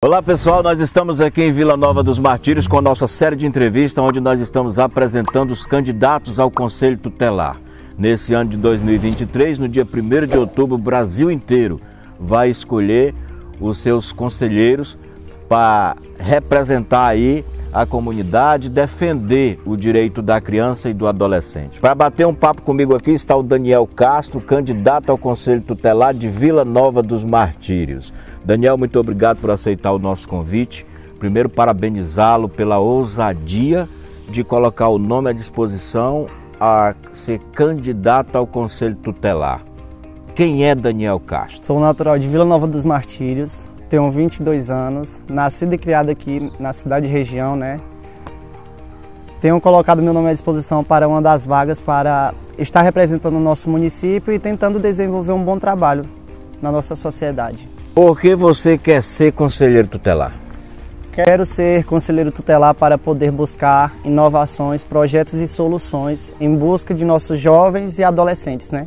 Olá pessoal, nós estamos aqui em Vila Nova dos Martírios com nossa série de entrevistas, onde nós estamos apresentando os candidatos ao Conselho Tutelar. Nesse ano de 2023, no dia 1 de outubro, o Brasil inteiro vai escolher os seus conselheiros para representar aí a comunidade, defender o direito da criança e do adolescente. Para bater um papo comigo aqui está o Daniel Castro, candidato ao Conselho Tutelar de Vila Nova dos Martírios. Daniel, muito obrigado por aceitar o nosso convite. Primeiro, parabenizá-lo pela ousadia de colocar o nome à disposição a ser candidato ao Conselho Tutelar. Quem é Daniel Castro? Sou natural de Vila Nova dos Martírios, tenho 22 anos, nascido e criado aqui na cidade e região, né? Tenho colocado meu nome à disposição para uma das vagas para estar representando o nosso município e tentando desenvolver um bom trabalho na nossa sociedade. Por que você quer ser conselheiro tutelar? Quero ser conselheiro tutelar para poder buscar inovações, projetos e soluções em busca de nossos jovens e adolescentes, né?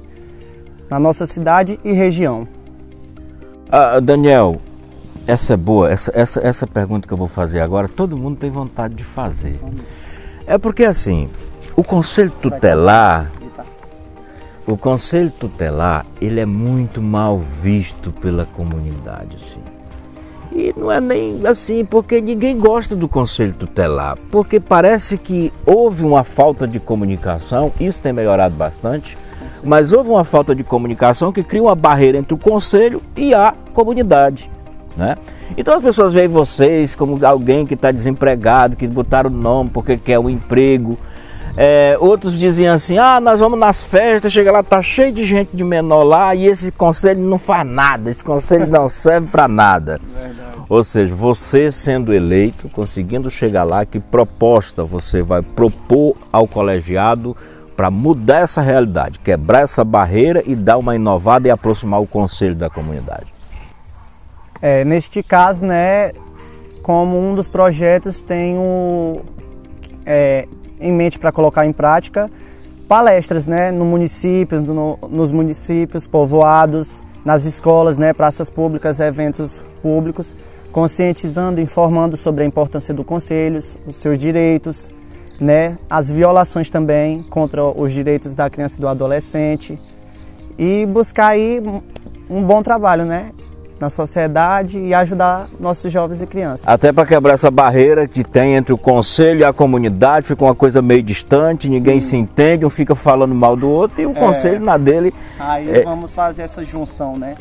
Na nossa cidade e região. Ah, Daniel, essa é boa, essa, essa, essa pergunta que eu vou fazer agora, todo mundo tem vontade de fazer. É porque assim, o conselho tutelar o conselho tutelar, ele é muito mal visto pela comunidade, assim. E não é nem assim, porque ninguém gosta do conselho tutelar, porque parece que houve uma falta de comunicação, isso tem melhorado bastante, mas houve uma falta de comunicação que cria uma barreira entre o conselho e a comunidade. Né? Então as pessoas veem vocês como alguém que está desempregado, que botaram o nome porque quer um emprego, é, outros diziam assim: ah, nós vamos nas festas, chega lá, tá cheio de gente de menor lá e esse conselho não faz nada, esse conselho não serve para nada. Verdade. Ou seja, você sendo eleito, conseguindo chegar lá, que proposta você vai propor ao colegiado para mudar essa realidade, quebrar essa barreira e dar uma inovada e aproximar o conselho da comunidade? É, neste caso, né, como um dos projetos tem o, é, em mente para colocar em prática. Palestras né, no município, no, nos municípios, povoados, nas escolas, né, praças públicas, eventos públicos, conscientizando, informando sobre a importância do conselho, os seus direitos, né, as violações também contra os direitos da criança e do adolescente e buscar aí um bom trabalho, né, na sociedade e ajudar nossos jovens e crianças. Até para quebrar essa barreira que tem entre o conselho e a comunidade, fica uma coisa meio distante, ninguém Sim. se entende, um fica falando mal do outro e o é. conselho na dele. Aí é... vamos fazer essa junção, né?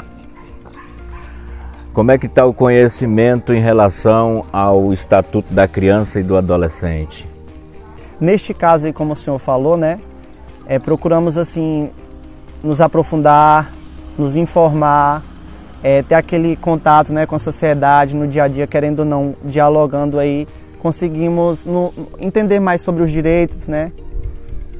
Como é que está o conhecimento em relação ao Estatuto da Criança e do Adolescente? Neste caso aí, como o senhor falou, né? É, procuramos assim nos aprofundar, nos informar, é, ter aquele contato né, com a sociedade no dia a dia, querendo ou não, dialogando aí, conseguimos no, entender mais sobre os direitos, né?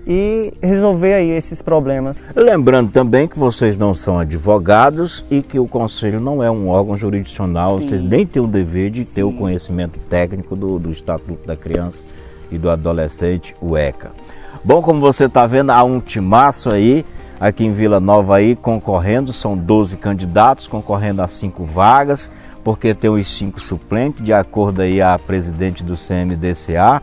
E resolver aí esses problemas. Lembrando também que vocês não são advogados e que o Conselho não é um órgão jurisdicional, Sim. vocês nem têm o dever de Sim. ter o conhecimento técnico do, do Estatuto da Criança e do Adolescente, o ECA. Bom, como você está vendo, há um timaço aí aqui em Vila Nova aí concorrendo, são 12 candidatos concorrendo a cinco vagas, porque tem os cinco suplentes, de acordo aí a presidente do CMDCA.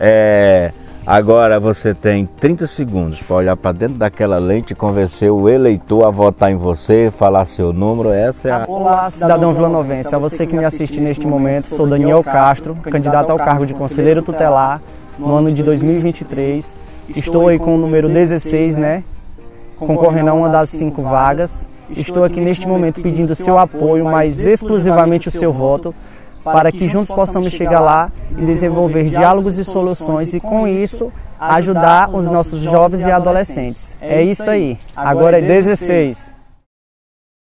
É, agora você tem 30 segundos para olhar para dentro daquela lente e convencer o eleitor a votar em você, falar seu número. Essa é a... Olá, cidadão vilanovense. A você que me assiste neste momento, sou Daniel Castro, candidato ao cargo de conselheiro tutelar no ano de 2023. Estou aí com o número 16, né? Concorrendo a uma das cinco vagas. Estou aqui neste momento pedindo seu apoio, mas exclusivamente o seu voto, para que juntos possamos chegar lá e desenvolver diálogos e soluções e, com isso, ajudar os nossos jovens e adolescentes. É isso aí. Agora é 16.